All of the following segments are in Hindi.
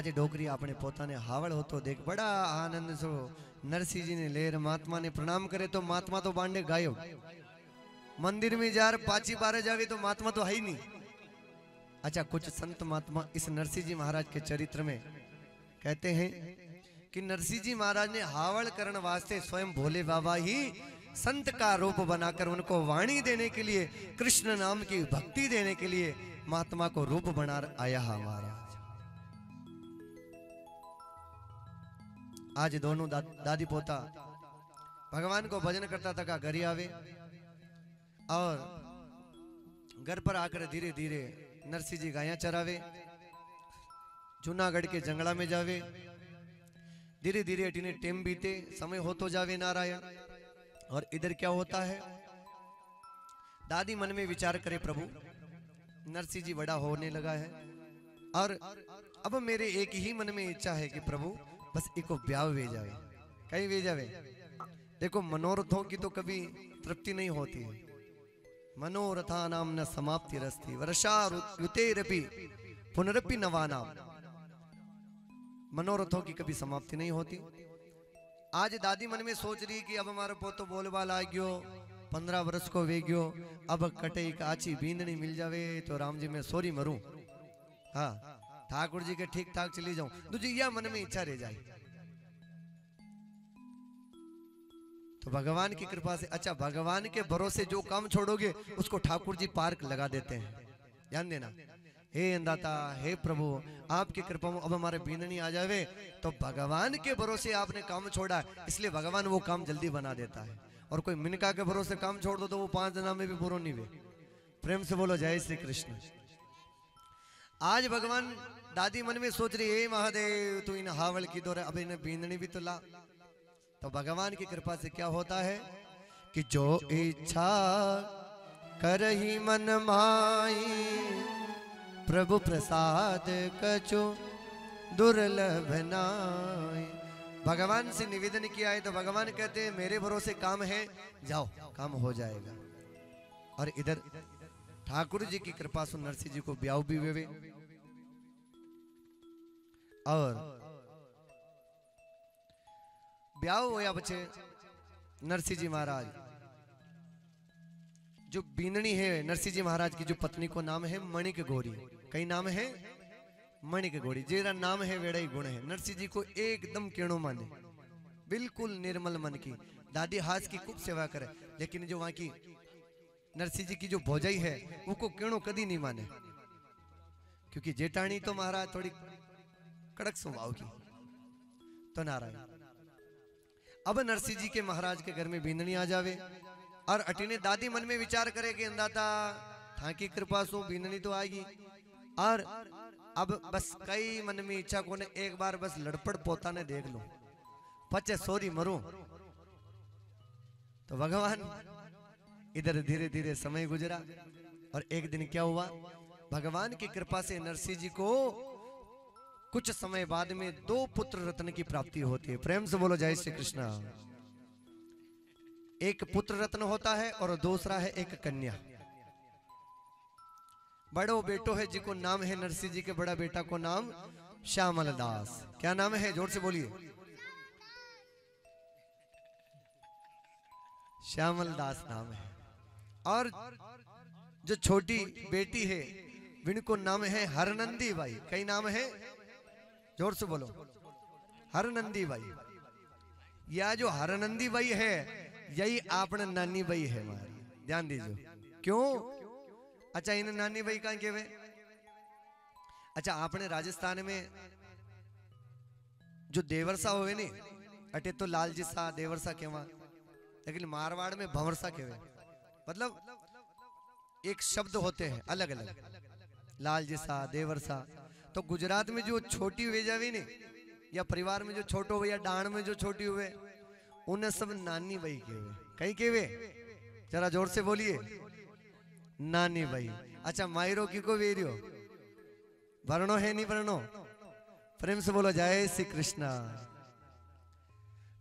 આજે ડોકરી આપણે પોતાને હાવળ હોતો દેખ બડા આનંદ સો નરસિંહજીને લેર મહાત્માને પ્રણામ કરે તો મહાત્મા તો બાંડે ગાયો मंदिर में जार पाची बारह जावे तो महात्मा तो है ही नहीं अच्छा कुछ संत महात्मा इस नरसिंह जी महाराज के चरित्र में कहते हैं कि नरसिंह जी महाराज ने हावड़ करण वास्ते स्वयं भोले बाबा ही संत का रूप बनाकर उनको वाणी देने के लिए कृष्ण नाम की भक्ति देने के लिए महात्मा को रूप बना आया हमारा आज दोनों दा, दादी पोता भगवान को भजन करता था घर ही आवे और घर पर आकर धीरे धीरे नरसिंह जी गाया चरावे जूनागढ़ के जंगला में जावे। धीरे धीरे अटीने टेम बीते समय हो तो जावे नारायण। और इधर क्या होता है? दादी मन में विचार करे प्रभु नरसिंह जी बड़ा होने लगा है। और अब मेरे एक ही मन में इच्छा है कि प्रभु बस इको ब्याह वे जावे कहीं वे जावे देखो, मनोरथों की तो कभी तृप्ति नहीं होती है। मनोरथा नाम न समाप्ति रस्ती। वर्षा युतेरपि पुनरपि नवानाम। मनोरथों की कभी समाप्ति नहीं होती। आज दादी मन में सोच रही कि अब हमारा पोतो बोलबाल आ गयो, पंद्रह वर्ष को वे गयो। अब कटे एक आची बींदनी मिल जावे तो राम जी मैं सोरी मरू। हाँ। ठाकुर जी के ठीक ठाक चली जाऊँ दूजी यह मन में इच्छा रह जाए। तो भगवान की कृपा से अच्छा भगवान के भरोसे जो काम छोड़ोगे, उसको ठाकुर जी पार्क लगा देते हैं। ध्यान देना। हे अंदाता हे प्रभु, आपकी कृपा में अब हमारे बीननी आ जावे तो भगवान के भरोसे आपने काम छोड़ा इसलिए भगवान वो काम जल्दी बना देता है। और कोई मिनका के भरोसे काम छोड़ दो तो वो पाँच दिना में भी पूरा नहीं हुए। प्रेम से बोलो, जय श्री कृष्ण। आज भगवान दादी मन में सोच रही हे महादेव, तू इन हावल की दौरे अब इन्हें बींदनी भी तो ला। तो भगवान की कृपा से क्या होता है कि जो इच्छा कर ही मन माई, प्रभु प्रसाद कछु दुर्लभ नाई। भगवान से निवेदन किया है तो भगवान कहते हैं, मेरे भरोसे काम है, जाओ, काम हो जाएगा। और इधर ठाकुर जी की कृपा सुन नरसिंह जी को ब्याह भी हुए। और ब्याह होया बच्चे नरसिंह जी महाराज? जो बीननी है नरसिंह जी महाराज की जो पत्नी को नाम है मणिक गौरी। कई नाम है? मणिक गौरी। जेरा नाम है, वेड़ा ही गुण है। नरसिंह जी को एकदम केणो माने। बिल्कुल निर्मल मन की। दादी हाथ की खूब सेवा करे, लेकिन जो वहाँ की नरसिंह जी की जो भोजाई है उसको केणो कदी नहीं माने। क्योंकि जेठानी तो महाराज थोड़ी कड़क स्वभाव की। तो नारायण, अब नरसिंह जी के महाराज के घर में बींदनी आ जावे और अटीने दादी मन में विचार करे कि अंदाता थाकी कृपा सो बींदनी तो आएगी। और अब बस कई मन में इच्छा को एक बार बस लड़पड़ पोता ने देख लो। पचे सोरी मरू। तो भगवान, इधर धीरे धीरे समय गुजरा और एक दिन क्या हुआ? भगवान की कृपा से नरसिंह जी को कुछ समय बाद में दो पुत्र रत्न की प्राप्ति होती है। प्रेम से बोलो, जय श्री कृष्ण। एक पुत्र रत्न होता है और दूसरा है एक कन्या। बड़ो बेटो है जिको नाम है नरसिंह जी के, बड़ा बेटा को नाम श्यामल दास। क्या नाम है? ज़ोर से बोलिए। श्यामल दास नाम है। और जो छोटी बेटी है, विनको नाम है हरनंदी बाई। कई नाम है? ज़ोर से बोलो। हरनंदी बाई या जो हरनंदी बाई है, यही आपने नानी बाई है हमारी ध्यान दीजिए। क्यों? अच्छा इन नानी बाई कहाँ के अच्छा आपने राजस्थान में जो देवरसा हुए नी, अटे तो लालजी सा देवरसा केवा लेकिन मारवाड़ में भंवरसा केवे मतलब एक शब्द होते हैं अलग अलग लालजी सा देवरसा। तो गुजरात में जो छोटी हुई जावी ने, या परिवार में जो छोटो हुए या डाण में जो छोटी हुए उन्हें सब नानी भाई के हुए कहीं के हुए जरा ज़ोर से बोलिए। नानी भाई। अच्छा मायरो की को वेरियो? वर्णो है नहीं वर्णो? प्रेम से बोलो, जय श्री कृष्णा।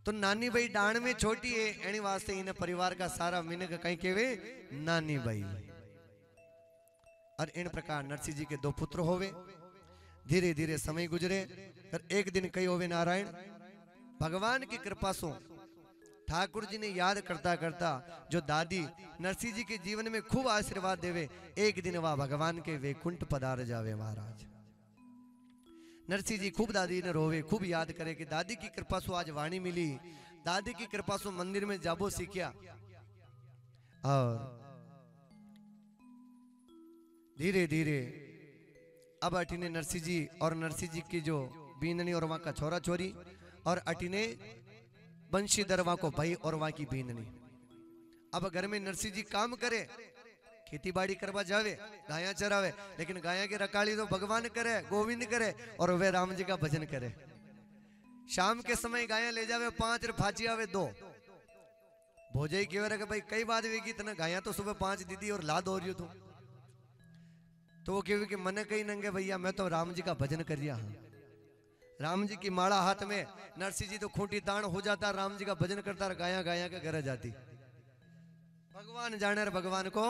तो नानी भाई डाण में छोटी है, एनी वास्ते इन परिवार का सारा मिनक कहीं के वे नानी भाई। और इन प्रकार नरसिंह जी के दो पुत्र होवे। धीरे धीरे समय गुजरे, फिर एक दिन कई होवे नारायण, भगवान की कृपा सो ठाकुर जी ने याद करता करता, जो दादी नरसिंह जी के जीवन में खूब आशीर्वाद देवे, एक दिन वह भगवान के वैकुंठ पधार जावे महाराज। नरसिंह जी खूब दादी ने रोवे, खूब याद करे कि दादी की कृपा सो आज वाणी मिली, दादी की कृपा सो मंदिर में जाबो सीखिया। और धीरे धीरे अब अटिने नरसिंह जी और नरसिंह जी की जो बीननी और वहाँ का छोरा छोरी और अटी अटिने बंशीधर वहाँ को भाई और वहाँ की बीननी। अब घर में नरसिंह जी काम करे खेती बाड़ी करवा जावे, गाया चरावे, लेकिन गाया की रकाली तो भगवान करे, गोविंद करे और वे राम जी का भजन करे। शाम के समय गाया ले जावे, पाँच और फाची आवे दो। कह रहे भाई कई बात वेगी तना गाया तो सुबह पाँच दीदी और लाद हो रही तू तो वो कहे कि मने कही नंगे, भैया, मैं तो राम जी का भजन कर रिया हूँ। राम जी की माला हाथ में नरसिंह जी तो खूंटी ताण हो जाता, राम जी का भजन करता गाया गाया के घर जाती। भगवान जाने भगवान को,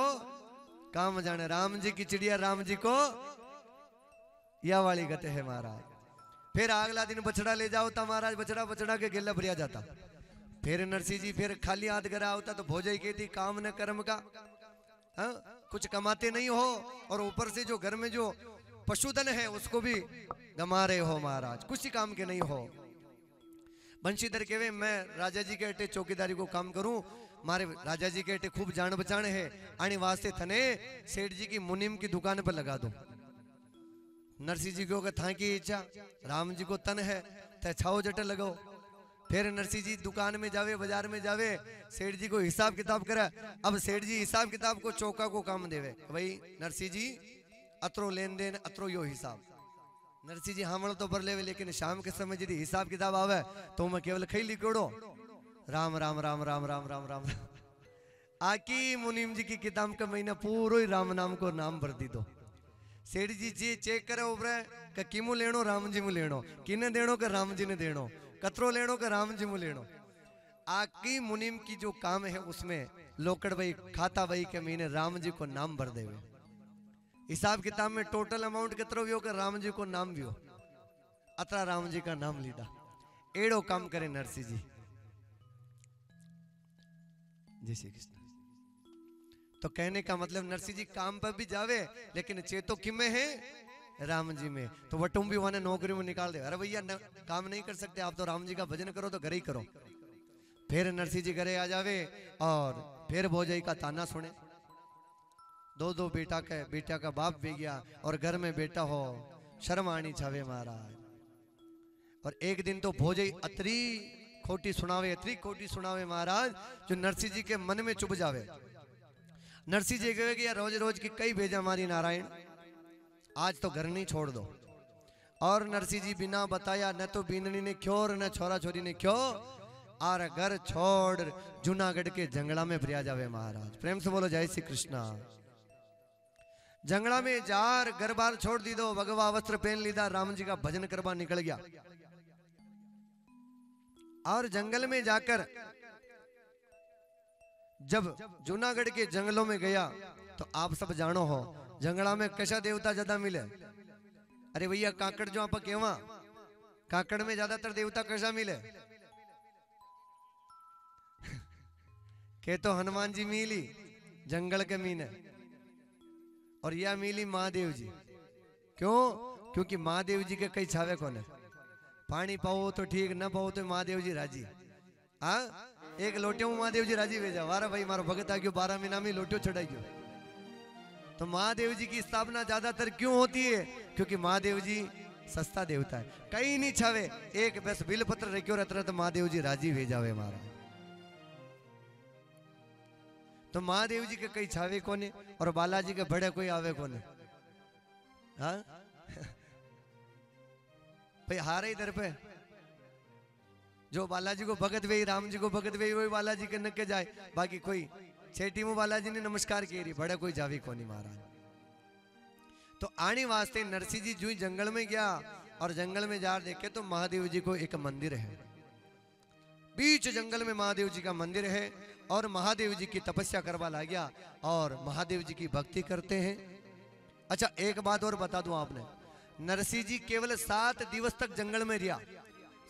काम जाने, राम जी की चिड़िया, राम जी को यह वाली गते है महाराज। फिर अगला दिन बछड़ा ले जाओ था महाराज, बछड़ा बछड़ा के गिल्ला भरिया जाता। फिर नरसिंह जी फिर खाली हाथ घर होता तो भोजई कहती, काम न कर्म का। हाँ? कुछ कमाते नहीं हो और ऊपर से जो घर में जो पशुधन है, उसको भी गमा रहे हो महाराज। कुछ ही काम के नहीं हो। बंशीधर कहवे मैं राजा जी के अटे चौकीदारी को काम करूँ। मारे राजा जी के अटे खूब जान बचाने है। आने वास्ते थने सेठ जी की मुनिम की दुकान पर लगा दो। नरसिंह जी को था की इच्छा। राम जी को तन है छाओ जट लगाओ। फिर नरसिंह जी दुकान में जावे, बाज़ार में जावे, सेठ जी को हिसाब किताब करे। अब सेठ जी हिसाब किताब को, चौका को काम देवे। भाई नरसिंह जी, अतरो लेन देन अतरो यो हिसाब। नरसिंह जी हामण तो भर लेवे, लेकिन शाम के समय यदि हिसाब किताब आवे तो मैं केवल खई लिखोड़ो राम राम राम राम राम राम राम। आकी मुनीम जी की किताब का महीना पूरो ही राम नाम को नाम भर दी दो सेठ जी जी चेक करे उभरे, का किमु लेनो राम जी मु लेनो किने देनो का राम जी ने देनो कतरो लेनो का राम जी मु लेनो आकी मुनीम की जो काम है उसमें लोकड़ भाई, खाता भाई के महीने राम जी को नाम भर देवे। हिसाब किताब में टोटल अमाउंट कितरो वियो का राम जी को नाम वियो। अतरा राम जी का नाम लीधा एड़ो काम करे नरसिंह जी। जय श्री कृष्ण। तो कहने का मतलब नरसिंह जी काम पर भी जावे, लेकिन चेतो किमे है? राम जी में। तो वटुम भी वहाँ नौकरी में निकाल दे। अरे भैया काम नहीं कर सकते। आप तो राम जी का भजन करो तो घर ही करो। फिर नरसिंह जी घरे आ जावे और फिर भोजई का ताना सुने। दो दो बेटा के, बेटा का बाप भी गया और घर में बेटा हो शर्म आनी छावे महाराज। और एक दिन तो भोजई अतरी खोटी सुनावे, अतरी खोटी सुनावे महाराज, जो नरसिंह जी के मन में चुभ जावे। नरसिंह जी कहे कि यार रोज रोज की कई भेजा मारी नारायण। आज तो घर नहीं छोड़ दो। और नरसी जी बिना बताया न तो बीननी ने क्यों और न छोरा छोरी ने क्यों? आर घर छोड़ जूनागढ़ के जंगला में भरिया जावे महाराज। प्रेम से बोलो, जय श्री कृष्णा। जंगला में जार घर बार छोड़ दी दो, भगवा वस्त्र पहन लीधा राम जी का भजन करवा निकल गया। और जंगल में जाकर जब जूनागढ़ के जंगलों में गया तो आप सब जानो हो जंगला में कशा देवता ज़्यादा मिले? अरे भैया, काकड़ जो आप केवा? काकड़ में ज़्यादातर देवता कशा मिले? के तो हनुमान जी मिली, जंगल के मीने। और यह मिली महादेव जी। क्यों? क्योंकि महादेव जी के कई छावे कोने। पानी पाओ तो ठीक, न पाओ तो महादेव जी राज़ी। हाँ? एक लोटियो में महादेव जी राज़ी भेजा। वारा भाई, मारो भगत आ गयो, बारह महीना में लोटियो चढ़ाई गयो। तो महादेव जी की स्थापना ज़्यादातर क्यों होती है? क्योंकि महादेव जी सस्ता देवता है। कहीं नहीं छावे, एक बस बिल पत्र रखियो रहता तो महादेव जी राज़ी भेजावे मारा तो महादेव जी के कई छावे कोने और बालाजी के बड़े कोई आवे कोने? हाँ? भाई हारे इधर पे। जो बालाजी को भगत वे राम जी को भगत वे वही बालाजी के नके जाए। बाकी कोई છેટીમું બાલાજીને નમસ્કાર કરી ભડે કોઈ જાવી કોની મહારાજ तो आने वास्ते नरसिंह जी जू जंगल में गया और जंगल में जा देखे तो महादेव जी को एक मंदिर है। बीच जंगल में महादेव जी का मंदिर है और महादेव जी की तपस्या करवा ला गया और महादेव जी की भक्ति करते हैं। अच्छा एक बात और बता दूँ आपने। नरसिंह जी केवल सात दिवस तक जंगल में रिया।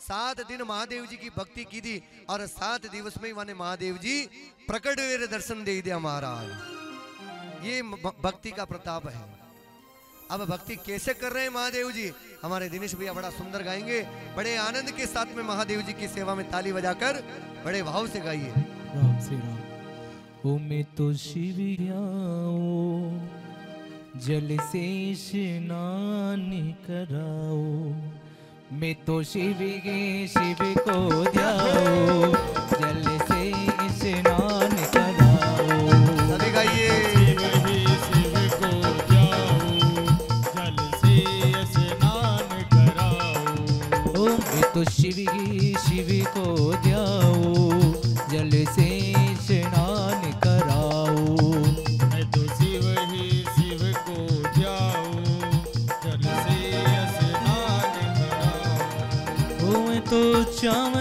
सात दिन महादेव जी की भक्ति की थी और सात दिवस में माने महादेव जी प्रकट हुए दर्शन दे दिया महाराज। ये भक्ति का प्रताप है। अब भक्ति कैसे कर रहे हैं महादेव जी? हमारे दिनेश भैया बड़ा सुंदर गाएँगे। बड़े आनंद के साथ में महादेव जी की सेवा में ताली बजाकर बड़े भाव से गाइए। राम श्री राम। ओ मैं तो शिवियाओ जल से स्नान कराओ मैं तो शिव के शिव को जाओ जल से स्नान कराओ गाइए। शिव को जल से स्नान कराओ तो शिव शिव को जाओ जल से chama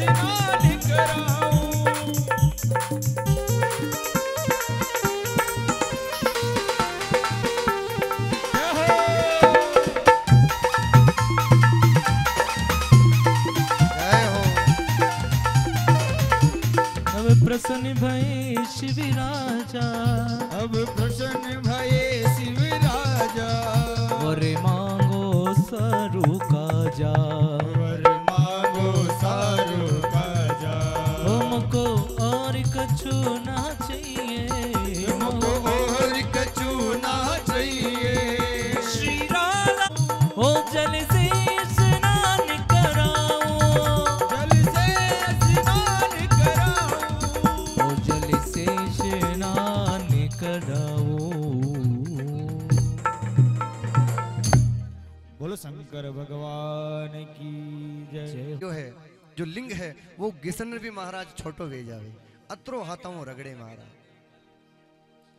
Shiva अत्रो हाथों रगड़े मारा।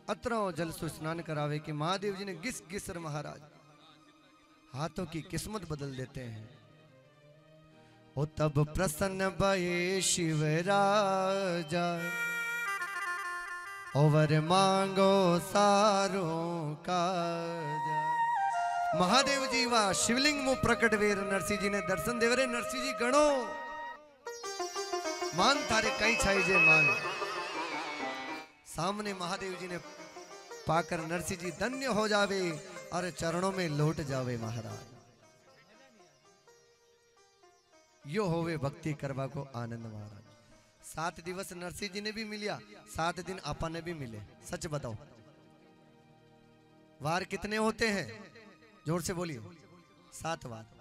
अत्रो जल सु स्नान करावे कि महादेव जी ने गिस गिसर महाराज, हाथों की किस्मत बदल देते हैं। ओ तब प्रसन्न भये शिव राजा, ओवर मांगो सारों का महादेव जी वा शिवलिंग मु प्रकट वेर नरसिंह जी ने दर्शन देवरे नरसिंह जी गणो। मान थारे कई छाई जे मान। सामने महादेव जी ने पाकर नरसिंह जी धन्य हो जावे और चरणों में लौट जावे महाराज। यो होवे भक्ति करवा को आनंद महाराज। सात दिवस नरसिंह जी ने भी मिलिया, सात दिन आपा ने भी मिले। सच बताओ। वार कितने होते हैं? ज़ोर से बोलिए। सात वार।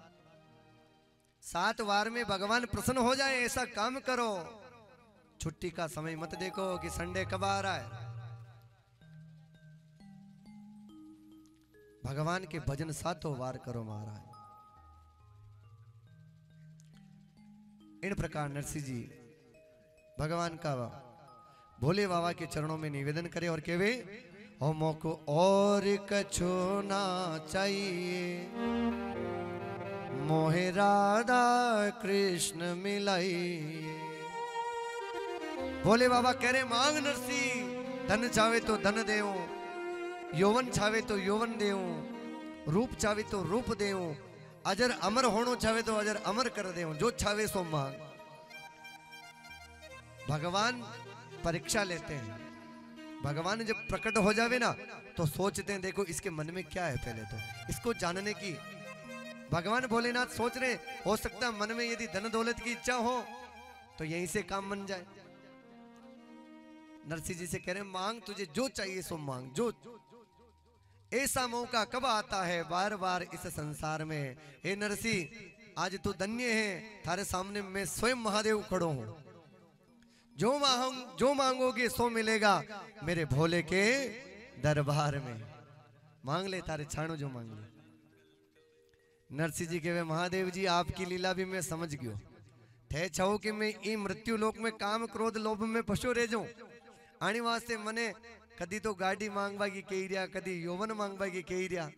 सात बार में भगवान प्रसन्न हो जाए, ऐसा काम करो। छुट्टी का समय मत देखो कि संडे कब आ रहा है। भगवान के भजन सातों बार करो महाराज। इन प्रकार नरसिंह जी भगवान का भोले बाबा के चरणों में निवेदन करे और केवे होमो को और कछो ना चाहिए। मोहे राधा कृष्ण मिलाइए भोले बाबा, कह रहे, मांग नरसी, धन चावे तो धन देऊ, यौवन चाहे तो यौवन देऊ, रूप चाहे तो रूप देऊ, अजर अमर होनो चाहे तो अजर अमर कर देऊ, जो चाहे सो मांग। भगवान परीक्षा लेते हैं। भगवान जब प्रकट हो जावे ना तो सोचते हैं, देखो, इसके मन में क्या है पहले तो? इसको जानने की भगवान भोलेनाथ सोच रहे, हो सकता है मन में यदि धन दौलत की इच्छा हो तो यहीं से काम बन जाए। नरसिंह जी से कह रहे मांग तुझे जो चाहिए सो मांग, जो। ऐसा मौका कब आता है बार बार इस संसार में? हे नरसिंह आज तू धन्य है, थारे सामने मैं स्वयं महादेव खड़ो हूँ। जो मांग, जो मांगोगे सो मिलेगा मेरे भोले के दरबार में। मांग ले तारे छाणो जो मांग ले। नरसिंह जी के वे महादेव जी, आपकी लीला भी मैं समझ गयो। थे छो कि मैं ई मृत्यु लोक में काम क्रोध लोभ में पशु रह जाऊँ। आने वास्ते मने कदी तो गाड़ी मांगवा की कही रिया, कदी यौवन मांगवा की कही रिया।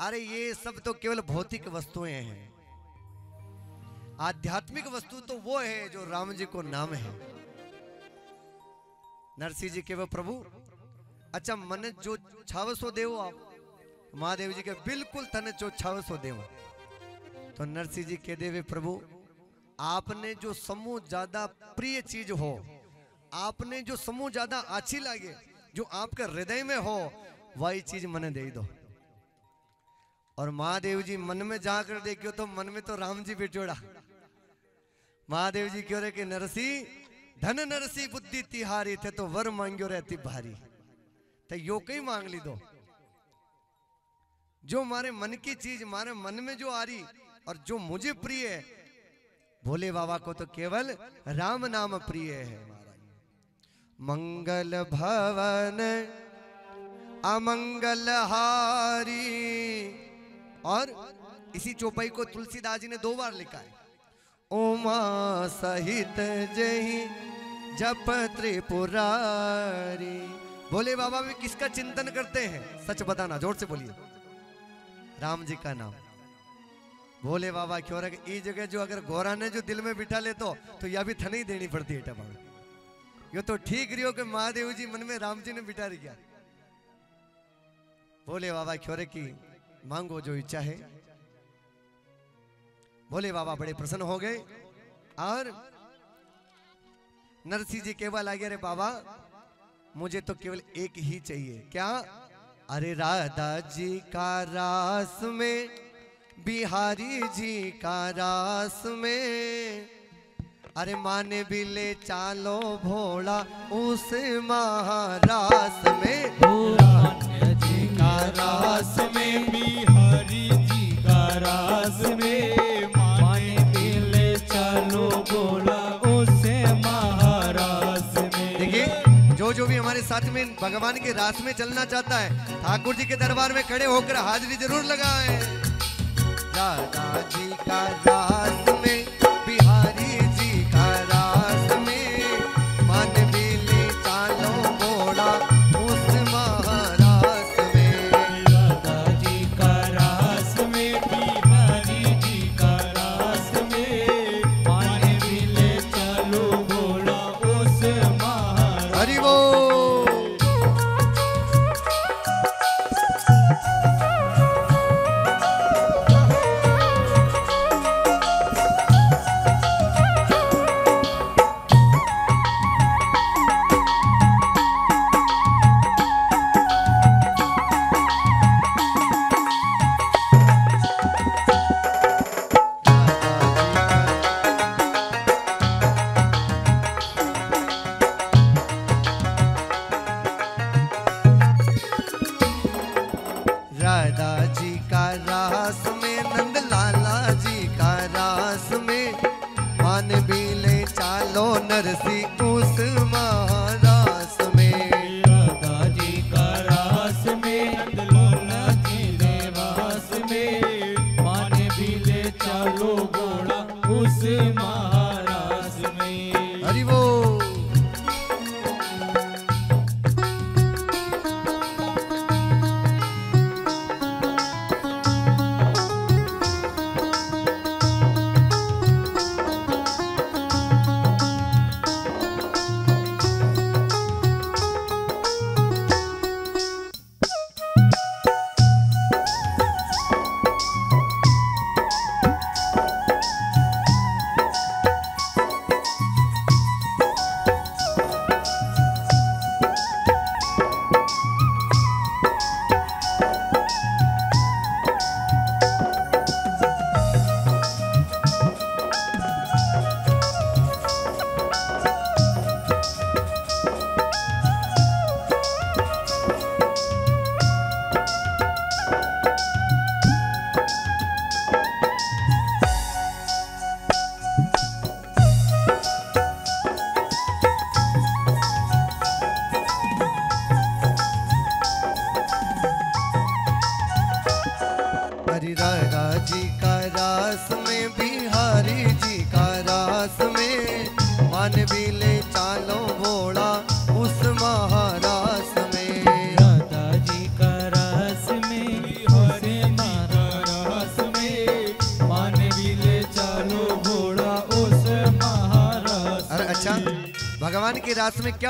अरे, ये सब तो केवल भौतिक वस्तुएँ हैं। आध्यात्मिक वस्तु तो वो है जो राम जी को नाम है। नरसिंह जी के वो प्रभु अच्छा मन जो छाव सो देव आप, महादेव जी के बिल्कुल तने जो छाव सो देव। तो नरसिंह जी कह देवे, प्रभु, आपने जो समूह ज़्यादा प्रिय चीज़ हो, आपने जो समूह ज़्यादा अच्छी लगे, जो आपके हृदय में हो, वही चीज़ मन दे दो। और महादेव जी मन में जाकर देखियो तो मन में तो राम जी बिटोड़ा महादेव जी क्यों रहे कि, नरसी, धन नरसी बुद्धि तिहारी, थे तो वर मांगियो रहती भारी। तो यो कहीं मांग ली दो। जो हमारे मन की चीज़ हमारे मन में जो आ रही और जो मुझे प्रिय है, भोले बाबा को तो केवल राम नाम प्रिय है मंगल भवन, अमंगल हारी, और इसी चौपाई को तुलसीदास जी ने दो बार लिखा है। उमा सहित जही जप त्रिपुरारी। भोले बाबा भी किसका चिंतन करते हैं? सच बताना, ज़ोर से बोलिए। राम जी का नाम। भोले बाबा क्यों रखे ये जगह जो अगर गोरा ने जो दिल में बिठा ले तो तो यह भी थनी देनी पड़ती है टबा यो तो ठीक रही हो कि महादेव जी मन में राम जी ने बिठा रखा भोले बाबा क्यों की मांगो जो इच्छा है। भोले बाबा बड़े प्रसन्न हो गए। और नरसिंह जी केवल लगे, अरे बाबा, मुझे तो केवल एक ही चाहिए। क्या? अरे राधा जी का रास में बिहारी जी का रास में। अरे माने भी ले चालो भोला उस महारास में। भोला जी का रास में बिहारी जी का रास में। माने दिले चलो बोला उसे महारास में। देखिए जो जो भी हमारे साथ में भगवान के रास में चलना चाहता है ठाकुर जी के दरबार में खड़े होकर हाजिरी ज़रूर लगाए। राधा जी का रास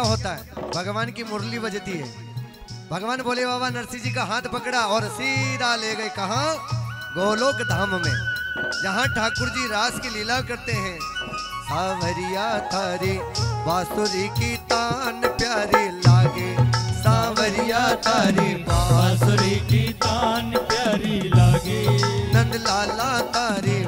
होता है। भगवान की मुरली बजती है। भगवान बोले, बाबा नरसिंह जी का हाथ पकड़ा और सीधा ले गए कहा? गोलोक धाम में। जहाँ ठाकुर जी रास की लीला करते हैं। सावरिया थारी, बांसुरी की तान प्यारी लागे। सावरिया थारी, बांसुरी बांसुरी की तान प्यारी लागे। नंद लाला तारी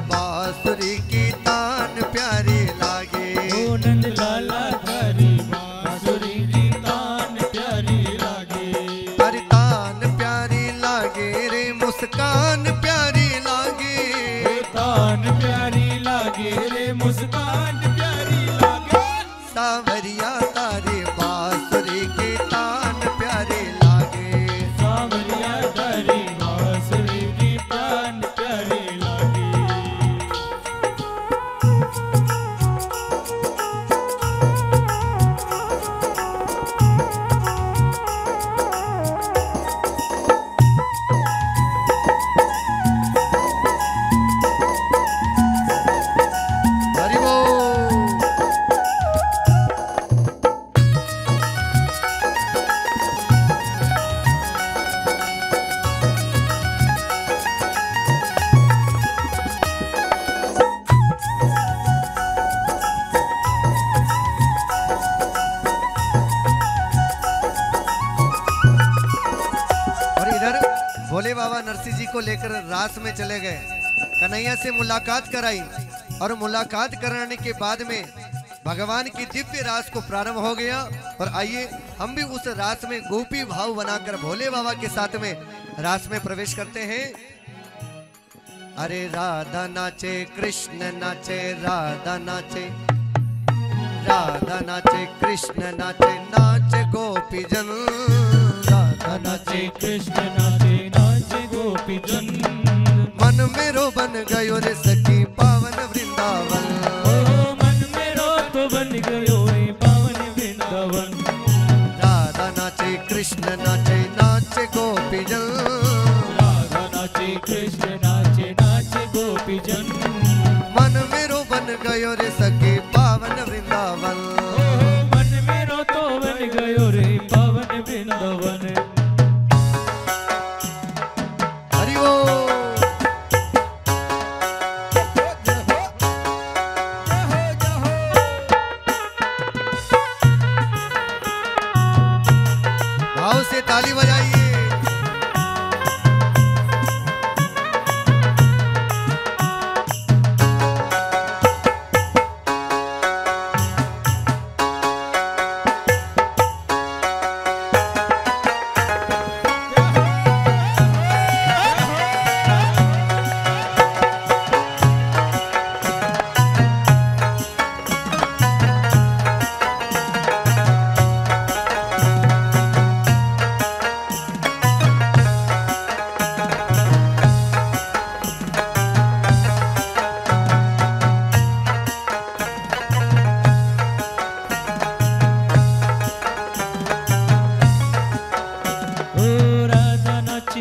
और मुलाकात कराने के बाद में भगवान की दिव्य रास को प्रारंभ हो गया। और आइए, हम भी उस रास में गोपी भाव बनाकर भोले बाबा के साथ में रास में प्रवेश करते हैं। अरे राधा नाचे, कृष्ण नाचे, राधा नाचे। राधा नाचे, कृष्ण नाचे नाचे गोपी जन राधा नाचे, कृष्ण नाचे नाचे गोपी जन मन मेरो बन गयो रे सखी। वृंदावन। ओ मन मेरो तो बन गयो पावन वृंदावन। राधा नाचे कृष्ण नाचे नाचे गोपी जन राधा नाचे कृष्ण नाचे नाचे गोपी जन मन मेरो बन गयो रे सखी।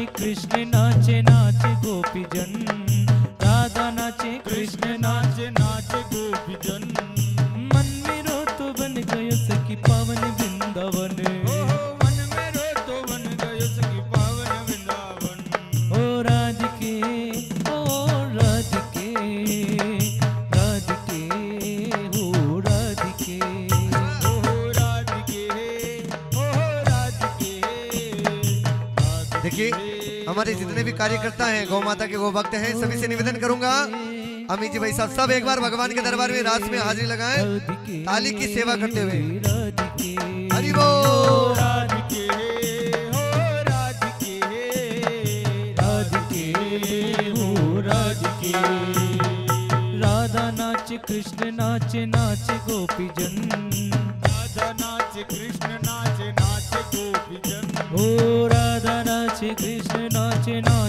कृष्ण नाचे नाचे गोपी जन कार्यकर्ता हैं गौ माता के गौ भक्त हैं, सभी से निवेदन करूँगा। अमित जी भाई साहब, सब एक बार भगवान के दरबार में रात में हाजिरी लगाएँ, ताली की सेवा करते हुए। हरि हो नाच कृष्ण नाच नाच गोपी जन राधा नाच, कृष्ण नाच नाच गोपी जन ओ राधा नाच, कृष्ण नाच नाच।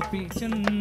pension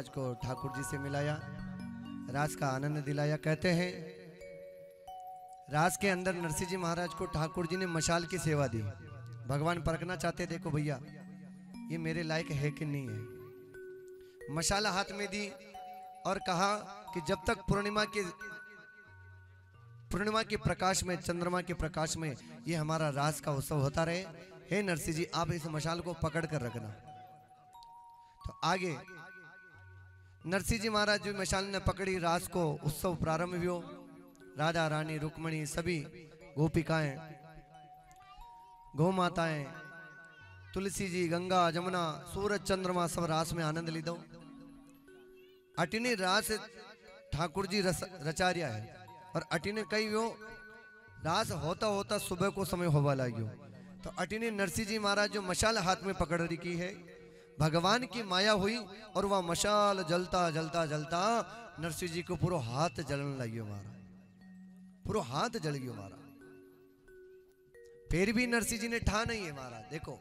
महाराज को ठाकुर जी से मिलाया रास का आनंद दिलाया। कहते हैं रास के अंदर नरसिंह जी महाराज को ठाकुर जी ने मशाल की सेवा दी। भगवान परखना चाहते, देखो भैया, ये मेरे लायक है कि नहीं है? मशाला हाथ में दी और कहा कि जब तक पूर्णिमा के पूर्णिमा के प्रकाश में, चंद्रमा के प्रकाश में ये हमारा रास का उत्सव होता रहे, हे नरसिंह जी, आप इस मशाल को पकड़ कर रखना। तो आगे नरसिंह जी महाराज जी मशाल ने पकड़ी रास को उत्सव प्रारंभ हुआ राजा रानी रुक्मणी सभी गोपिकाएँ गौ माताएँ तुलसी जी गंगा जमुना सूरज चंद्रमा सब रास में आनंद ली दो अटिनी रास ठाकुर जी रस, रचार्या है और अटिने कई वो रास होता होता सुबह को समय होवा लाग्यो। तो अटिनी नरसिंह जी महाराज जो मशाल हाथ में पकड़ रखी है भगवान की माया हुई और वह मशाल जलता जलता जलता, नरसिंह जी को पूरा हाथ जलने लगी मारा पूरा हाथ जल गयो मारा फिर भी नरसिंह जी ने ठा नहीं है मारा देखो।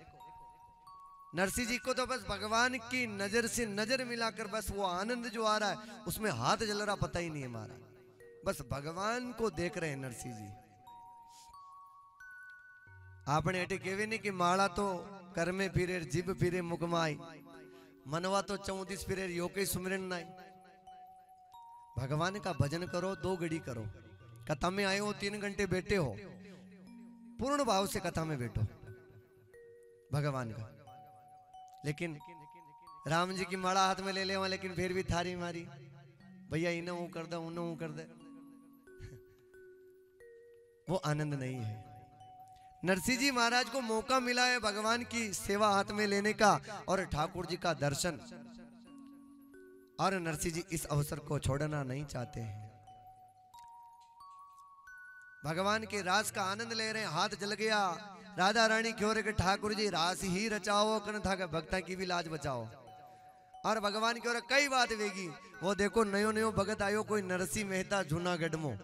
नरसिंह जी को तो बस भगवान की नज़र से नज़र मिलाकर बस वो आनंद जो आ रहा है, उसमें हाथ जल रहा पता ही नहीं है मारा बस भगवान को देख रहे हैं नरसिंह जी। आपने अटे केवे नहीं कि माला तो कर्मे फिरेर जीभ फिरे, मुख मनवा तो चौतीस फिर योके सुमरन नाई। भगवान का भजन करो, दो घड़ी करो। कथा में आए हो, तीन घंटे बैठे हो। पूर्ण भाव से कथा में बैठो। भगवान का। लेकिन राम जी की माला हाथ में ले ले लेकिन फिर भी थारी मारी। भैया, इन्हें वो कर दे, उन्हें वो कर दे। वो आनंद नहीं है। नरसिंह जी महाराज को मौका मिला है भगवान की सेवा हाथ में लेने का और ठाकुर जी का दर्शन। और नरसिंह जी इस अवसर को छोड़ना नहीं चाहते हैं। भगवान के रास का आनंद ले रहे हैं, हाथ जल गया। राधा रानी क्यों रे ठाकुर जी, रास ही रचाओ, कन था भक्ता की भी लाज बचाओ। और भगवान की ओर कई बात वेगी। वो देखो नयो नयो भगत आयो, कोई नरसिंह मेहता जूनागढ़ में।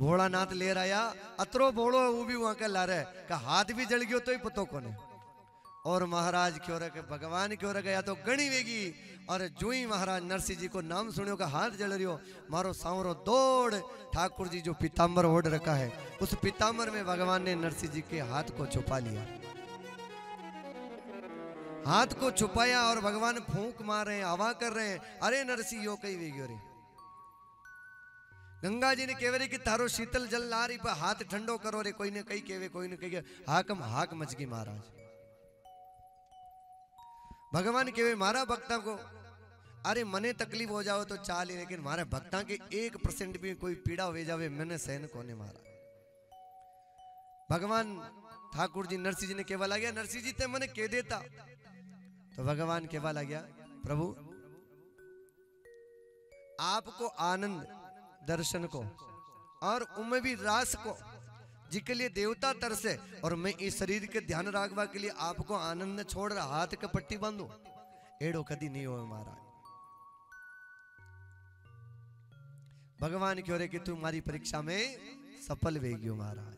भोलानाथ ले आया, अतरो भोलो वो भी वहाँ के ला रहे का हाथ भी जल गयो तो ही पतो कोने। और महाराज क्यों के भगवान क्यों रह गया तो गणी वेगी, और जो ही महाराज नरसिंह जी को नाम सुनियो का हाथ जल रियो मारो सांवरो दौड़, ठाकुर जी जो पीताम्बर ओढ़ रखा है, उस पीताम्बर में भगवान ने नरसिंह जी के हाथ को छुपा लिया। हाथ को छुपाया और भगवान फूंक मार रहे हैं हवा कर रहे हैं, अरे नरसिंह यो कई वेगियो रे गंगा जी ने कहे कि थारो शीतल जल ला रही पर हाथ ठंडो करो रे, कोई ने कही केवे, कोई ने कही हाकम, हाक मच गई महाराज। भगवान केवे, मारा भक्ता को, अरे मने तकलीफ़ हो जाओ तो चाल ही, लेकिन मारे भक्ता के एक परसेंट भी कोई पीड़ा हो जावे, मैंने सहन कोने मारा। भगवान ठाकुर जी नरसिंह जी ने केवा लग नरसिंह जी ते मने कह देता। तो भगवान केवा लग गया प्रभु, आपको आनंद दर्शन को और उनमें भी रास को, जिसके लिए देवता तरसे और मैं इस शरीर के ध्यान राखवा के लिए आपको आनंद छोड़ रहा, हाथ के पट्टी बांधू। एड़ो कदी नहीं हो महाराज। भगवान क्यों रे कि तू हमारी परीक्षा में सफल वेगियो महाराज।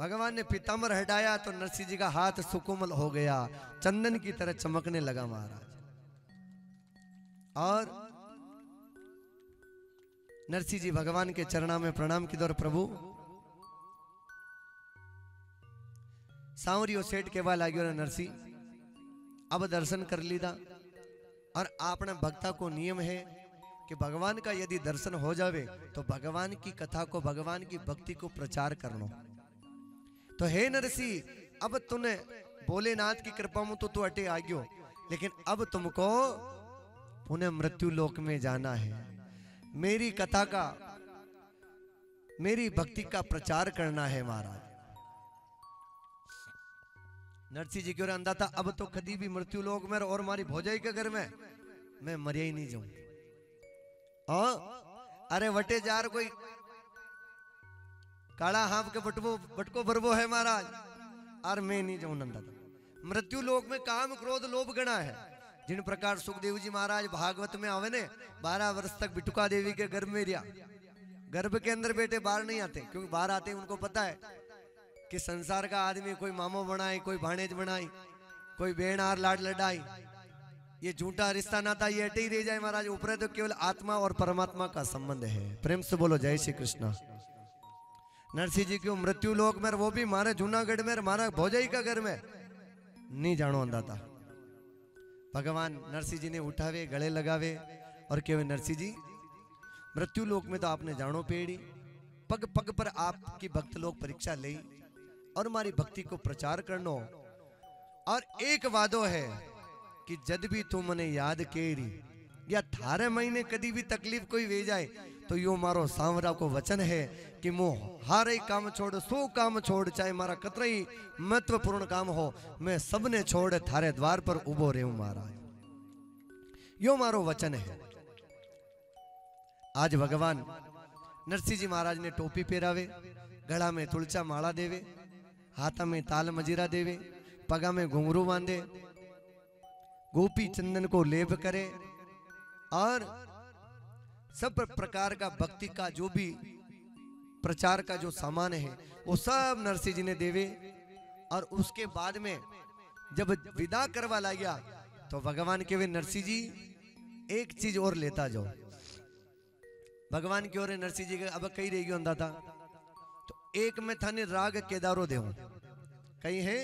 भगवान ने पीताम्बर हटाया तो नरसिंह जी का हाथ सुकोमल हो गया, चंदन की तरह चमकने लगा महाराज। और नरसिंह जी भगवान के चरणा में प्रणाम की दौर प्रभु। सांवरियो सेठ केवा लाग्यो नरसिंह अब दर्शन कर लीदा। और आपने भक्ता को नियम है कि भगवान का यदि दर्शन हो जावे तो भगवान की कथा को, भगवान की भक्ति को प्रचार करनो। तो हे नरसिंह अब तूने भोलेनाथ की कृपा में तो तू अटे आ गयो, लेकिन अब तुमको पुनः मृत्यु लोक में जाना है। मेरी कथा का, मेरी भक्ति का प्रचार करना है महाराज। नरसिंह जी की ओर अंधा था अब तो कभी भी मृत्यु लोक में और हमारी भोजाई के घर में, मैं मरिया ही नहीं जाऊँ। अरे वटे जार कोई, काला हाफ़ के बटवो, बटको भरवो है महाराज। और मैं नहीं जाऊँ नंदा मृत्यु लोक में काम, क्रोध, लोभ गणा है। जिन प्रकार सुखदेव जी महाराज भागवत में आवे ने, बारह वर्ष तक बिटुका देवी के गर्भ में रिया। गर्भ के अंदर बेटे बाहर नहीं आते, क्योंकि बाहर आते उनको पता है कि संसार का आदमी कोई मामो बनाए कोई भाणेज बनाई, कोई बेण आर लाड लड़ाई। ये झूठा रिश्ता नाता ये अटे ही रह जाए महाराज, ऊपर तो केवल आत्मा और परमात्मा का संबंध है। प्रेम से बोलो, जय श्री कृष्ण। नरसिंह जी, क्यों मृत्यु लोक में, वो भी मारे जूनागढ़ में, मारा भोजाई का घर में? नहीं जानो अंदाता भगवान नरसिंह जी ने उठावे, गले लगावे और कहे नरसिंह जी, मृत्यु लोक में तो आपने जानो पेड़ी। पग पग पर आपकी भक्त लोग परीक्षा ली और हमारी भक्ति को प्रचार करनो। और एक वादो है कि जद भी तू मने याद केरी या थारे महीने कभी भी तकलीफ़ कोई वे जाए तो यो मारो सांवरा को वचन है कि मो हारे काम छोड़, सो काम छोड़, चाहे मारा कतरा ही महत्वपूर्ण काम हो, मैं सबने छोड़ थारे द्वार पर उबो रहूँ महाराज। यो मारो वचन है। आज भगवान नरसिंह जी महाराज ने टोपी पहरावे गला में तुलचा माला देवे, हाथा में ताल मजीरा देवे, पगा में घुंघरू बांधे, गोपी चंदन को लेप करे और सब प्रकार का भक्ति का जो भी प्रचार का जो सामान है, वो सब नरसिंह जी ने देवे। और उसके बाद में जब विदा करवा ला गया तो भगवान के वे नरसिंह जी एक चीज़ और लेता जाओ। भगवान की ओर है नरसिंह जी अब कई रह गयो अंदा था तो एक में थाने राग केदारो देव। कहीं है?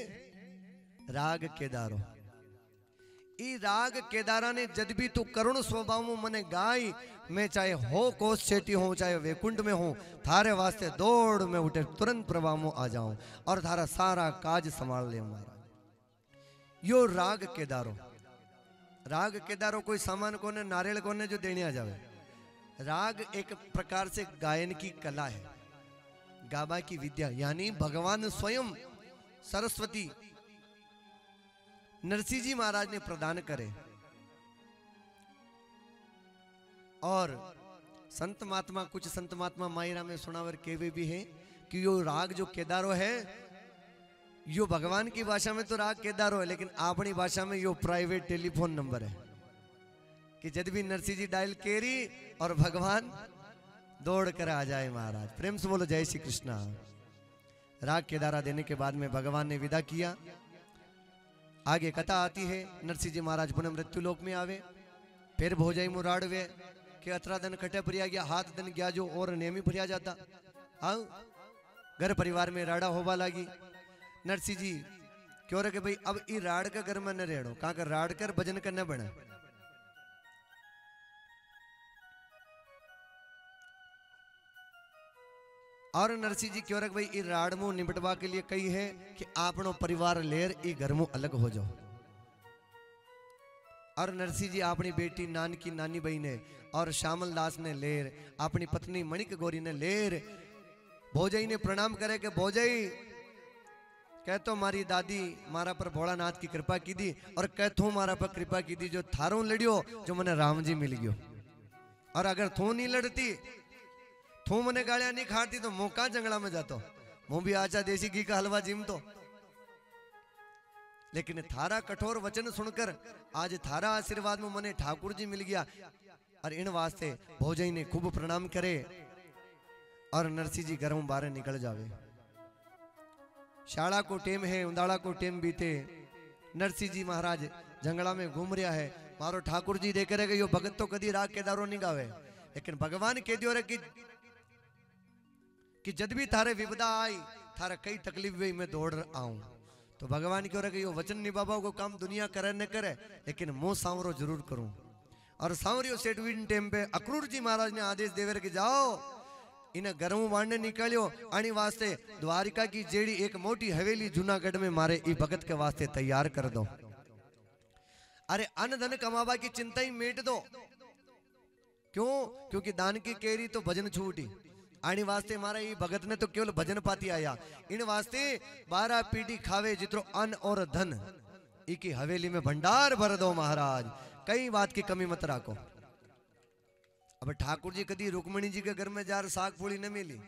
राग केदारो। राग केदारा ने जद भी तू करुण स्वभाव मने गाय मैं चाहे हो कोस चेटी हूँ चाहे वैकुंठ में हूँ थारे वास्ते दौड़ में उठे तुरंत प्रभाव आ जाऊँ और थारा सारा काज संभाल ले महाराज। यो राग केदारो। राग केदारो कोई सामान कोने, नारियल कोने जो देने आ जावे। राग एक प्रकार से गायन की कला है। गाबा की विद्या, यानी भगवान स्वयं सरस्वती नरसिंह जी महाराज ने प्रदान करे। और संत महात्मा, कुछ संत महात्मा मायरा में सुनावर केवे भी है कि यो राग जो केदारो है, यो भगवान की भाषा में तो राग केदारो है, लेकिन अपनी भाषा में यो प्राइवेट टेलीफोन नंबर है। कि जब भी नरसिंह जी डायल केरी और भगवान दौड़ कर आ जाए महाराज। प्रेम से बोलो, जय श्री कृष्णा। राग केदारा देने के बाद में भगवान ने विदा किया। आगे कथा आती है, नरसिंह जी महाराज पुनः मृत्यु लोक में आवे। फिर भोजाई मुराड़वे, के अतरा दिन कटे भरिया गया, हाथ दिन गया जो और नेमी भरिया जाता। हाँ घर परिवार में राड़ा होबा लागी। नरसिंह जी, क्यों रखे भाई, अब ई राड़ का घर में न रेड़ो कहा कर राड़ कर भजन करना बने और नरसिंह जी क्यों रख भाई ई राड़ मुँह निपटवा के लिए कही है कि आपनो परिवार लेर ई घर मुँह अलग हो जाओ। और नरसिंह जी अपनी बेटी नान की नानी बहन ने और श्यामल दास ने लेर अपनी पत्नी मणिक गौरी ने लेर। भोजई ने प्रणाम करे के भोजई, कह तो मारी दादी मारा पर भोलानाथ की कृपा की दी और कह तू मारा पर कृपा की दी जो थारों लड़ियो, जो मने राम जी मिल गयो। और अगर तू नहीं लड़ती तू मने गालियाँ नहीं खाती तो मुँह कहा जंगला में जातो? मुँह भी आचा देसी घी का हलवा जिम तो। लेकिन थारा कठोर वचन सुनकर आज थारा आशीर्वाद में मने ठाकुर जी मिल गया। और इन वास्ते भोजई ने खूब प्रणाम करे। और नरसिंह जी घरों बाहर निकल जावे। शाला को टेम है उंदाड़ा को टेम बीते। नरसिंह जी महाराज जंगला में घूम रहा है। मारो ठाकुर जी देख रहे यो भगत तो कदी राग के दारो नहीं गावे। लेकिन भगवान कह दियो रे कि कि जद भी थारे विपदा आई, थारा कई तकलीफ़ भी मैं दौड़ आऊँ। तो भगवान कि यो वचन निभावा को काम दुनिया करे न करे, लेकिन मुँह सांवरो ज़रूर करूँ। और सांवरियो सेटविन टेम पे अक्रूर जी महाराज ने आदेश देवे कि जाओ इन्हें गरम वाणने निकालियो आनी वास्ते द्वारिका की जेड़ी एक मोटी हवेली जूनागढ़ में मारे, ई भगत के वास्ते तैयार कर दो। अरे अन्न धन कमावा की चिंता ही मेट दो। क्यों? क्योंकि दान की केरी तो भजन छूटी। आनी वास्ते मारा ये भगत ने तो केवल भजन पाती आया इन वास्ते बारह पीढ़ी खावे जितरो अन्न और धन इकी हवेली में भंडार भर दो महाराज कई बात की कमी मत राखो अब ठाकुर जी कदी रुक्मणी जी के घर में जार साग पूड़ी न मिली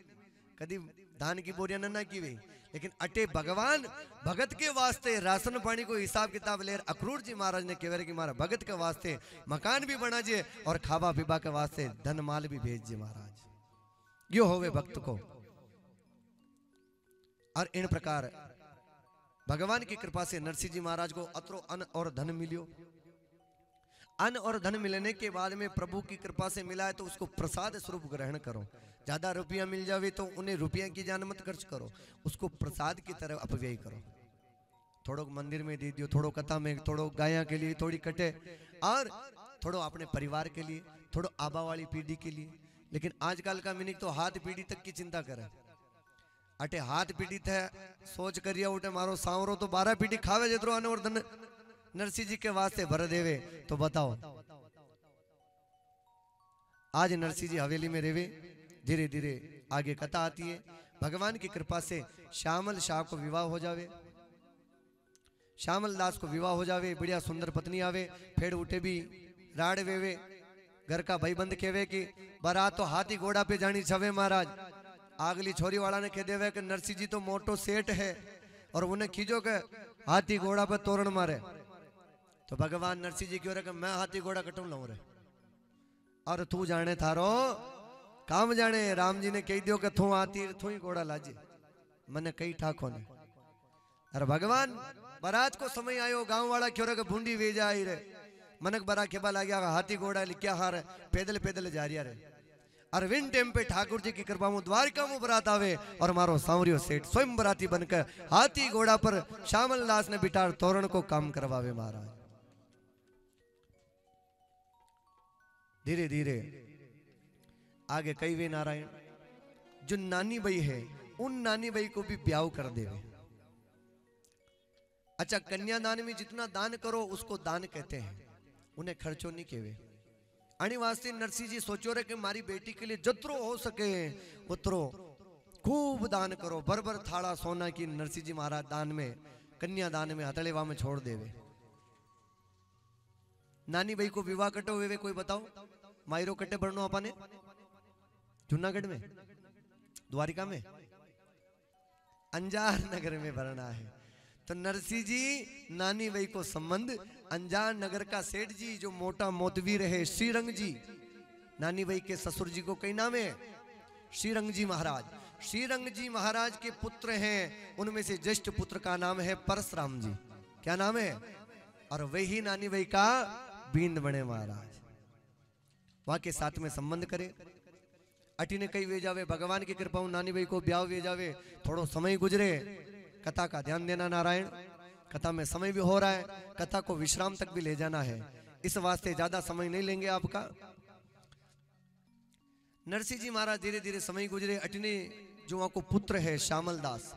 कदी धान की बोरिया न ना की हुई लेकिन अटे भगवान भगत के वास्ते राशन पानी को हिसाब किताब ले अक्रूर जी महाराज ने कह कि मारा भगत के वास्ते मकान भी बना जे और खावा पीबा के वास्ते धन माल भी भेज जे महाराज यो होवे भक्त को? और इन प्रकार भगवान की कृपा से नरसिंह जी महाराज को अतरो अन्न और धन मिलियो। अन्न और धन मिलने के बाद में प्रभु की कृपा से मिला है तो उसको प्रसाद स्वरूप ग्रहण करो। ज़्यादा रुपया मिल जावे तो उन्हें रुपया की जान मत खर्च करो। उसको प्रसाद की तरह अपव्यय करो। थोड़ो मंदिर में दे दियो थोड़ो कथा में थोड़ो गाया के लिए थोड़ी कटे, और थोड़ो अपने परिवार के लिए, थोड़ो आबा वाली पीढ़ी के लिए। लेकिन आजकल का मिनिक तो हाथ पीढ़ी तक की चिंता करे। अटे हाथ पीढ़ी थे, सोच करिया उठे, मारो सांवरो तो बारह पीढ़ी खावे जितरो धन नरसिंह जी के वास्ते भर देवे तो बताओ। आज नरसिंह जी हवेली में रेवे धीरे धीरे आगे कथा आती है। भगवान की कृपा से श्यामल शाह को विवाह हो जावे। श्यामल दास को विवाह हो जावे, बढ़िया सुंदर पत्नी आवे, फेड़ उठे भी राड़ वेवे। घर का भाई बंद कहवे की, बारात तो हाथी घोड़ा पे जानी छवे महाराज। आगली छोरी वाला ने कह देवे कि नरसिंह जी तो मोटो सेठ है और उन्हें खींचो के हाथी घोड़ा पे तोरण मारे। तो भगवान नरसिंह जी क्यों रहे कि, मैं हाथी घोड़ा कटू लाऊं रे। और तू जाने थारो, काम जाने राम जी ने कह दियो कि तू हाथी तू ही घोड़ा लाजी। मने कई ठाको ने अरे भगवान, बारात को समय आयो, गाँव वाला क्यों रहे कि, भूंडी वेजा आई रे। मनक बरा खेबा लग गया, हाथी घोड़ा लिखा हार पैदल पैदल जा रिया रे। अरविंद टेम पे ठाकुर जी की कृपा में द्वारका बरात आवे और मारो सांवरियो सेठ स्वयं बराती बनकर हाथी घोड़ा पर श्यामल दास ने बिटार तोरण को काम करवावे महाराज। धीरे धीरे, आगे कई वे नारायण, जो नानी बई है, उन नानी बई को भी ब्याह कर देवे। अच्छा कन्यादान में जितना दान करो, उसको दान कहते हैं। उन्हें खर्चो नहीं कहवे आणि वास्ते नरसिंह जी सोचो रहे कि मारी बेटी के लिए जतरो हो सके उतरो खूब दान करो भर थाड़ा सोना की नरसिंह जी महाराज दान में कन्यादान में हथड़ेवा में छोड़ देवे। नानी भाई को विवाह कटो हुए, कोई बताओ? मायरो कटे भरनो अपने जूनागढ़ में? द्वारिका में? अंजार नगर में भरना है। तो नरसिंह जी, नानी वही को संबंध, अंजान नगर का सेठ जी, जो मोटा मोतवीर है, श्रीरंग जी। नानी वही के ससुर जी को कई नाम है? श्रीरंग जी महाराज। श्रीरंग जी महाराज के पुत्र हैं, उनमें से ज्येष्ठ पुत्र का नाम है परशुराम जी। क्या नाम है? और वही नानी वही का बींद बने महाराज। वहाँ के साथ में संबंध करे। अटी ने कई वे जावे, भगवान की कृपा नानी भाई को ब्याह वे जावे, थोड़ो समय गुजरे कथा का ध्यान देना नारायण। कथा में समय भी हो रहा है, कथा को विश्राम तक भी ले जाना है। इस वास्ते ज़्यादा समय नहीं लेंगे आपका। नरसिंह जी महाराज धीरे धीरे समय गुजरे, अटने जो वहाँ को पुत्र है श्यामल दास,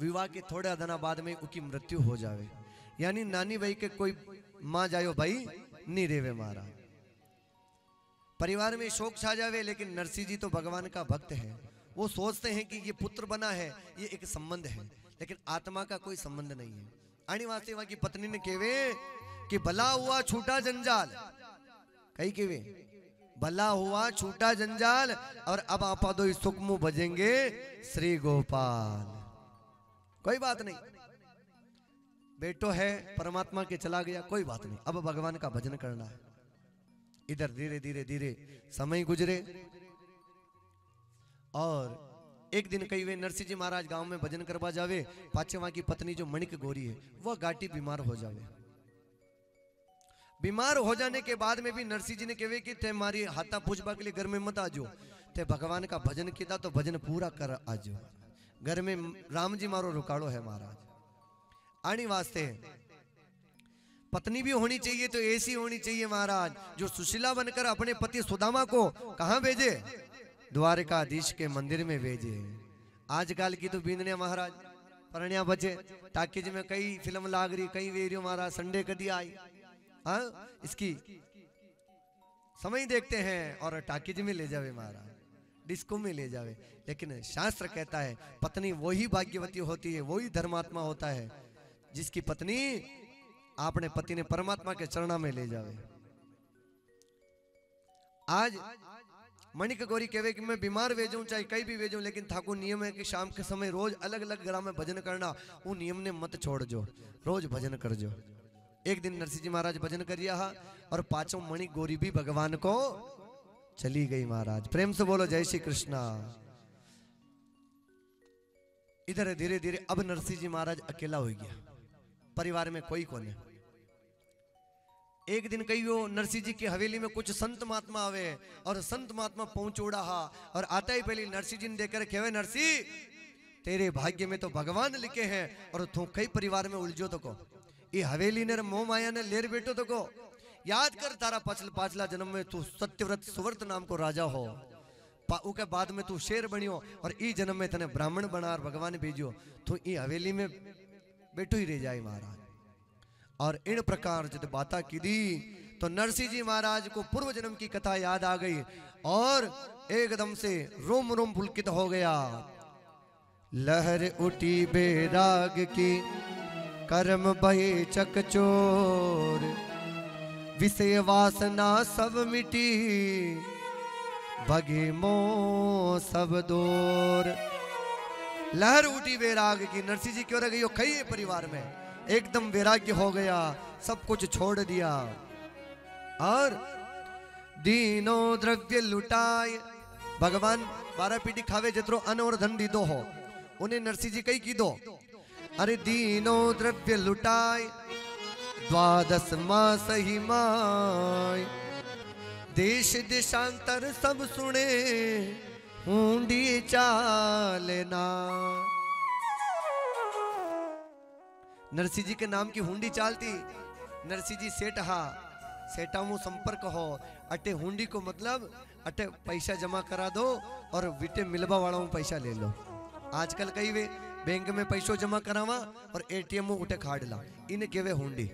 विवाह के थोड़े दिना बाद में उनकी मृत्यु हो जावे। यानी नानी भाई के कोई माँ जायो भाई नहीं रेवे महाराज। परिवार में शोक छा जावे, लेकिन नरसिंह जी तो भगवान का भक्त है। वो सोचते हैं कि ये पुत्र बना है, ये एक संबंध है। लेकिन आत्मा का कोई संबंध नहीं है। वहाँ की पत्नी ने केवे कि भला हुआ छूटा जंजाल। कही केवे भला हुआ छूटा जंजाल, और अब आपा दो सुखमु बजेंगे, श्री गोपाल। कोई बात नहीं। बेटो है, परमात्मा के चला गया, कोई बात नहीं। अब भगवान का भजन करना है। इधर धीरे धीरे धीरे समय गुजरे, और एक दिन कही वे नरसिंह जी महाराज गाँव में भजन करवा जावे पाचे वहाँ की पत्नी जो मणिक गोरी है, वह गाटी बीमार हो जावे। बीमार हो जाने के बाद में भी नरसिंह जी ने कहे कि ते मारी हाथा पूछबा के लिए घर में मत आजो। ते भगवान का भजन किया तो भजन पूरा कर आजो। घर में राम जी मारो रुकाड़ो है महाराज। आनी वास्ते पत्नी भी होनी चाहिए तो ऐसी होनी चाहिए महाराज। जो सुशीला बनकर अपने पति सुदामा को कहा भेजे? द्वारकाधीश के मंदिर में भेजे। आजकल की तो बींदने महाराज, परण्या बचे टाकीज में कई फ़िल्म लाग रही कई वेरियो महाराज, संडे कदी आई। हाँ? इसकी समय देखते हैं और टाकीज में ले जावे महाराज, डिस्को में ले जावे। लेकिन शास्त्र कहता है, पत्नी वही भाग्यवती होती है, वही धर्मात्मा होता है, जिसकी पत्नी आपने पति ने परमात्मा के चरणा में ले जावे। आज मणिक गौरी कहवे कि मैं बीमार भेजूं, चाहे कहीं भी भेजूं, लेकिन ठाकुर नियम है कि शाम के समय रोज अलग अलग ग्राम में भजन करना वो नियम ने मत छोड़ जो। रोज भजन कर जो। एक दिन नरसिंह जी महाराज भजन कर करिया और पाँचों मणि गौरी भी भगवान को चली गई महाराज। प्रेम से बोलो, जय श्री कृष्णा। इधर धीरे धीरे अब नरसिंह जी महाराज अकेला हो गया। परिवार में कोई कोने एक दिन कही नरसिंह जी की हवेली में कुछ संत महात्मा आवे और संत महात्मा पहुंचोड़ा हा और आता ही पहले नरसिंह जी ने देखकर कहे नरसिंह तेरे भाग्य में तो भगवान लिखे हैं और तू कई परिवार में उलझो तो को। ये हवेली ने मोह माया ने लेर बैठो तो को। याद कर तारा पचल पाचला जन्म में तू सत्यव्रत सुवर्त नाम को राजा हो। पा- के बाद में तू शेर बनियो और ई जन्म में तने ब्राह्मण बना और भगवान भेजियो तू ई हवेली में बैठो ही रह जाए महाराज। और इन प्रकार जब बाता की दी तो नरसिंह जी महाराज को पूर्व जन्म की कथा याद आ गई और एकदम से रोम रोम पुलकित हो गया। लहर उठी बेराग की, कर्म बहे चकचोर विषय वासना सब मिटी, भगे मो सब दूर। लहर उठी बेराग की, नरसिंह जी क्यों रह गई हो? कई परिवार में। एकदम वैराग्य हो गया, सब कुछ छोड़ दिया। और दीनो द्रव्य लुटाए। भगवान बारह पीढ़ी खावे जत्रो अन्न और धन दीदो हो, उन्हें नरसिंह जी कई की दो अरे दीनो द्रव्य लुटाए, द्वादश मास ही माय देश देशांतर सब सुने, हुंडी चालना नरसिंह जी के नाम की हुंडी चालती। नरसिंह जी सेठ हा सेठा मु संपर्क हो। अटे हुंडी को मतलब अटे पैसा जमा करा दो और विटे मिलवा वाला पैसा ले लो। आजकल कई वे बैंक में पैसो जमा करावा और एटीएम में उठे खाड़ ला इन केवे हुंडी।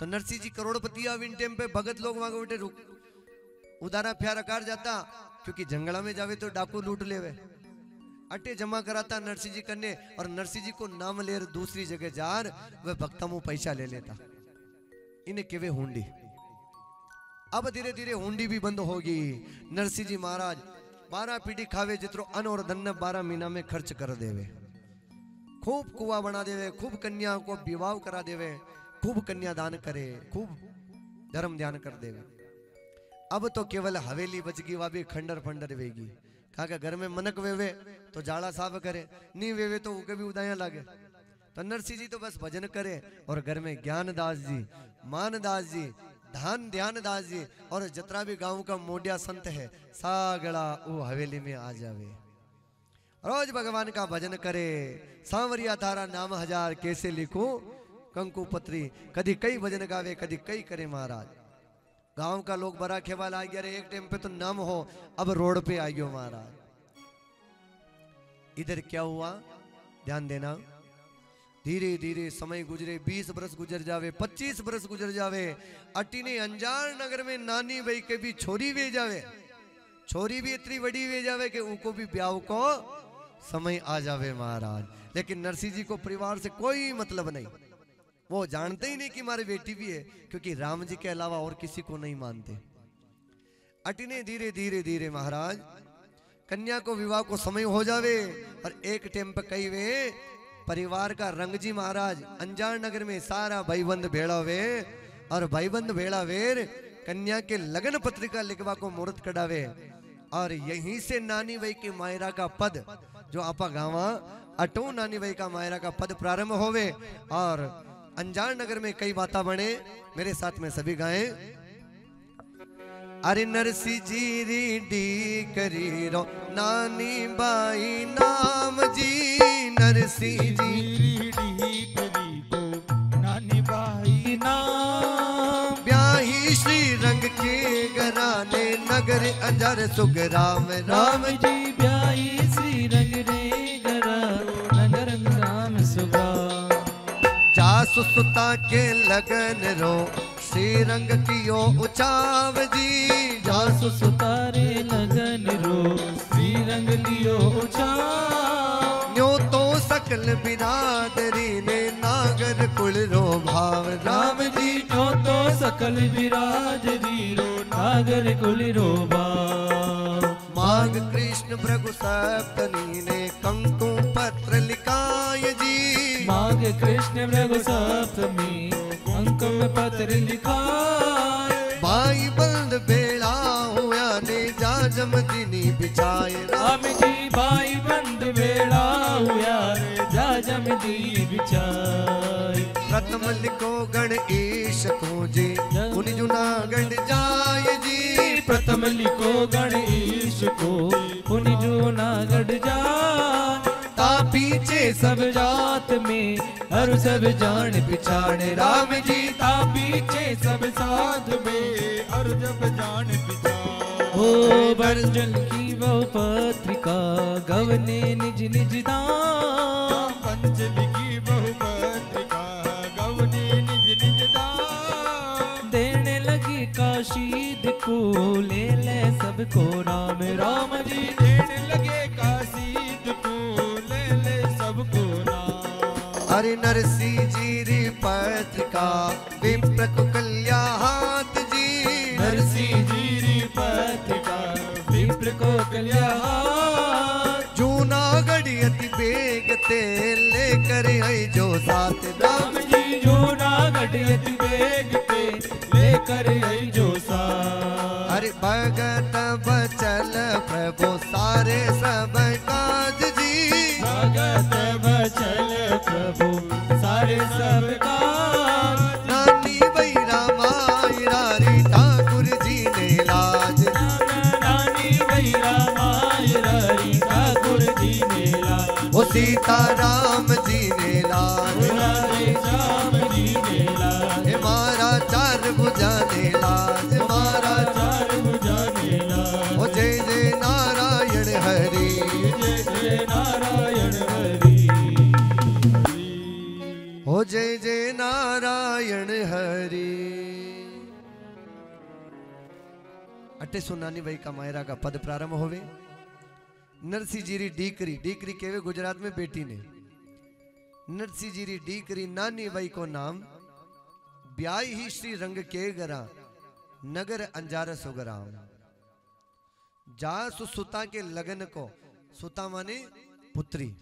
तो नरसिंह जी करोड़पति टाइम पे भगत लोग वहाँ उठे रुक उदारा प्यार अकार जाता, क्योंकि जंगला में जावे तो डाकू लूट लेवे। अटे जमा कराता नरसिंह जी करने और नरसिंह जी को नाम ले दूसरी जगह जार वह भक्ता मुँह पैसा ले लेता। इन्हें केवे हुंडी। अब धीरे धीरे हुंडी भी बंद होगी नरसिंह जी महाराज, बारह पीढ़ी खावे जितरो अन और धन बारह महीना में खर्च कर देवे। खूब कुआ बना देवे, खूब कन्या को विवाह करा देवे, खूब कन्या दान करे, खूब धर्म ध्यान कर देवे। अब तो केवल हवेली बचगी वा भी खंडर फंडर वेगी। काका घर में मनक वेवे तो जाड़ा साफ़ करे। नी वेवे तो उके भी उदाया लागे। तो नरसिंह जी तो बस भजन करे और घर में ज्ञानदास जी मानदास जी, धान ध्यान दास जी और जतरा भी गाँव का मोडिया संत है, सागड़ा वो हवेली में आ जावे। रोज भगवान का भजन करे, सांवरिया तारा नाम हज़ार कैसे लिखूं कंकु पत्री कभी कई भजन गावे कभी कई करे महाराज। गाँव का लोग बड़ा खेवाल आ गया एक टाइम पे तो नम हो, अब रोड पे आ गयो महाराज। इधर क्या हुआ? ध्यान देना। धीरे धीरे समय गुजरे 20 बरस गुजर जावे 25 बरस गुजर जावे अटी ने अंजार नगर में नानी भाई के भी छोरी वे जावे। छोरी भी इतनी बड़ी वे जावे कि उनको भी ब्याह को समय आ जावे महाराज। लेकिन नरसिंह जी को परिवार से कोई मतलब नहीं। वो जानते ही नहीं कि हमारी बेटी भी है, क्योंकि राम जी के अलावा और किसी को नहीं मानते। अटिने धीरे धीरे धीरे महाराज, कन्या को विवाह को समय हो जावे और एक टाइम पे कई वे, परिवार का रंग जी महाराज, अंजार नगर में सारा भाईबंद भेड़ा वे, और भाईबंद भेड़ा वेर कन्या के लगन पत्रिका लिखवा को मुहूर्त कढ़ावे। और यहीं से नानी भाई के मायरा का पद, जो आपा गावा, अटो नानी भाई का मायरा का पद प्रारंभ होवे, और अंजार नगर में कई बाता बने मेरे साथ में सभी गाएँ। अरे नरसी जी री डी करी रो नानी बाई नाम जी नरसी जी। नानी बाई नाम। ब्याही श्री रंग के घराने नगर अंजर सुगराम राम राम जी ब्याई जासु सुता के लगन रो श्री रंग कियो उचाव जी। जासु सुतारे लगन रो श्री रंग लियो उछा न्यो तो सकल बिरादरी ने नागर कुल रो भाव राम जी जो तो सकल विराज रो नागर कुल रोबा माघ कृष्ण भृगु सप्तनी ने कंकु जी माघ कृष्ण मृग सप्तमी। अंक में पत्र लिखा भाई बंद बेड़ा हुआ ने जाजम दिनी बिछाए। राम जी भाई बंद बेड़ा हुआ रे जा जम दी बिचाई प्रथम लिखो गण ईश को जी उन जुनागढ़ जाय जी। प्रथम लिखो गणेश को पुनि जो नागढ़ जा ता पीछे सब में सब जान पिछाड़े राम जी ता पीछे सब साध में और जब जान पिता ओ बरजल की वो पत्रिका गवने निज निज दाम पंचली की बहुपत्रिका गवने निज निज दाम देने लगी काशीद को ले ले सबको राम राम जी नरसी जी री पत्रिका विप्र को कल नरसी जीरी पत्रिका विप्र को कल्याण जूनागढ़ अति बेग ते लेकर आई जो साथ राम जी जो नागट वेग पे लेकर आई जो सा हरि भगत बचल प्रभु सारे सब लाज राम जी ने लाज राधे श्याम जी ने लाज हे मारा चार भुजा ने लाज मारा चार भुजा ने लाज ओ जय जय नारायण हरि। जय जय नारायण हरि जय जय नारायण हरि। अटे सुनानी भाई का मायरा का पद प्रारंभ होवे। नरसी जीरी डीकरी डीकरी केवे गुजरात में बेटी ने। नरसी जीरी डीकरी नानी भाई को नाम, ब्याई ही श्री रंग के गरा, नगर अंजार सुगराम। जासु सुता के लगन को, सुता माने पुत्री,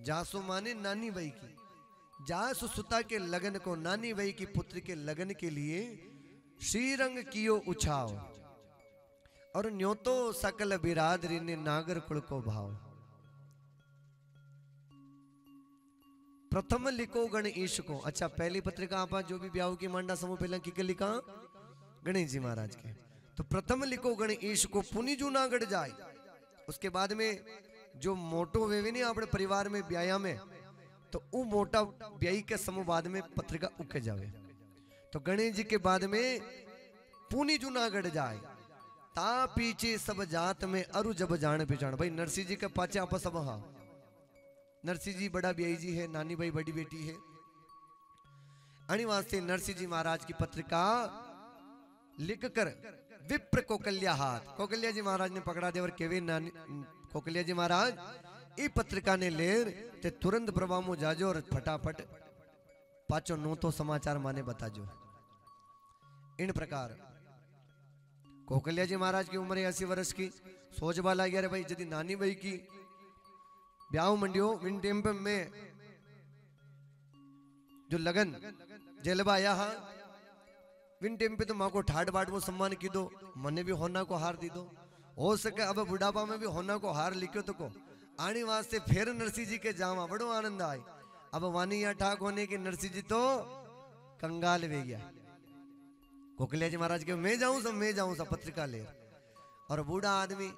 जासु माने नानी भाई की। जासु सुता के लगन को, नानी वही की पुत्र के लगन के लिए श्रीरंग कियो उछाव। और न्योतो सकल बिरादरी ने नागर कुल को भाव। प्रथम लिखो गण ईश को अच्छा पहली पत्रिका आप जो भी ब्याह की मांडा समूह पहला की लिखा गणेश जी महाराज के। तो प्रथम लिखो गण ईश को पुनि जूनागढ़ जाए। उसके बाद में जो मोटो वेवे नहीं अपने परिवार में ब्याया में तो वो मोटा ब्याई के समूह बाद में पत्रिका उके जावे। तो गणेश जी के बाद में पुनी जूनागढ़ जाए। ता पीछे सब जात में अरु जब जान पहचान भाई नरसिंह जी के पाचे आप सब हाँ। नरसिंह जी बड़ा ब्याई जी है, नानी भाई बड़ी बेटी है। अणी वास्ते नरसिंह जी महाराज की पत्रिका लिख कर विप्र कोकल्या हाथ। कोकल्या जी महाराज ने पकड़ा देवर केवे नानी, कोकल्या जी महाराज, ई पत्रिका ने लेर ते तुरंत प्रभाव जाजो और फटाफट पाचो नो तो समाचार माने बताजो। इन प्रकार कोकल्या जी महाराज की उम्र है अस्सी वर्ष की, सोच बाला गया रे भाई यदि नानी भाई की। ब्याह मंडियो, विन टेम्प में जो लगन जेलबा आया हा, विन टेम पे तो माँ को ठाट बाट वो सम्मान की दो, मने भी होना को हार दी दो। हो सके अब बुढ़ापा में भी होना को हार लिखो तो को। आने वास्ते फिर नरसिंह जी के जावा बड़ो आनंद आए। अब वानी या ठाक होने के नरसिंह जी तो कंगाल वे गया। कोकलिया जी महाराज के, मैं जाऊँ सब, मैं जाऊँ सब पत्रिका ले और बूढ़ा आदमी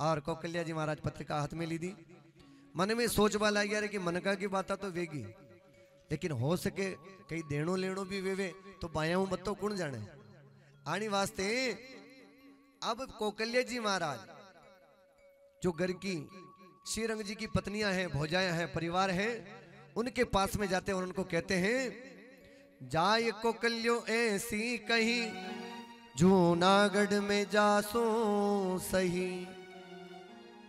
और कोकलिया जी महाराज पत्रिका हाथ में ली दी। मन में सोच वाला गया कि मनका की बात तो वेगी। लेकिन हो सके कहीं देणो लेणो भी वेवे तो बाया हूँ बत्तो कौन जाने आनी वास्ते अब कोकल्य जी महाराज, जो घर की श्रीरंग जी की पत्नियाँ हैं भोजाएँ हैं, परिवार हैं, उनके पास में जाते हैं और उनको कहते हैं जाय कोकल्यो ऐसी कही जूनागढ़ में जासो सही।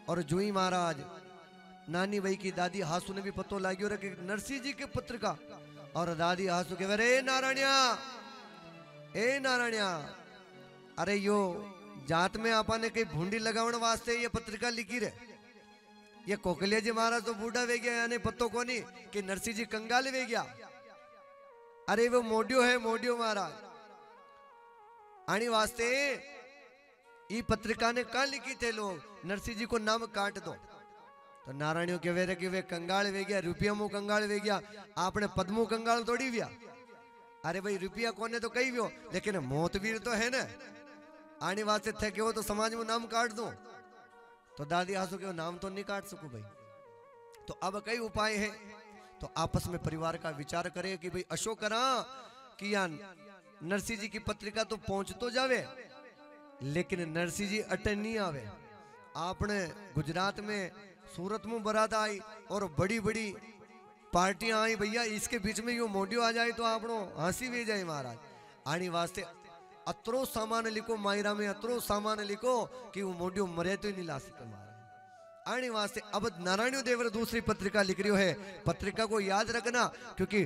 और जुई महाराज, नानी भाई की दादी हासू ने भी पतो लाग्यो रे कि नरसिंह जी के पुत्र का। और दादी हासू के रे नारायणिया, ए नारायणिया, अरे, यो जात में आपा ने कई भूंडी लगावण वास्ते ये पत्रिका लिखी रे? ये कोकलिया जी महाराज तो बूढ़ा वे गया यानी पत्तो कोनी कि नरसिंह जी कंगाल वे गया अरे वो मोडियो है, मोडियो महाराज। वास्ते, ई पत्रिका ने कहा लिखी थे लोग नरसिंह जी को नाम काट दो। तो नारायणियों के वेरे कि वे कंगाल वे गया रुपया मुँह कंगाल वे गया, आपने पद्मू कंगाल तोड़ी व्या। अरे भाई, रुपया कोने तो कही हो लेकिन मौत वीर तो है ना। आने वास्ते थे कि वो तो समाज में नाम काट दो। तो दादी आसो के नाम तो नहीं काट सकू भाई। तो अब कई उपाय है। तो आपस में परिवार का विचार करे कि भाई अशोक करा कि नरसिंह जी की पत्रिका तो पहुँच तो जावे, लेकिन नरसिंह जी अटन नहीं आवे। आपने गुजरात में सूरत में बरात आई और बड़ी बड़ी पार्टियाँ आई, भैया, इसके बीच में यो मोडियो आ जाए तो आपनो हँसी भी जाए महाराज। आनी वास्ते अतरो सामान लिखो मायरा में अतरो सामान लिखो कि वो मोडियो मरे तो ही नहीं ला सके महाराज। आने वास्ते अब नारायण देवर दूसरी पत्रिका लिख रही है। पत्रिका को याद रखना, क्योंकि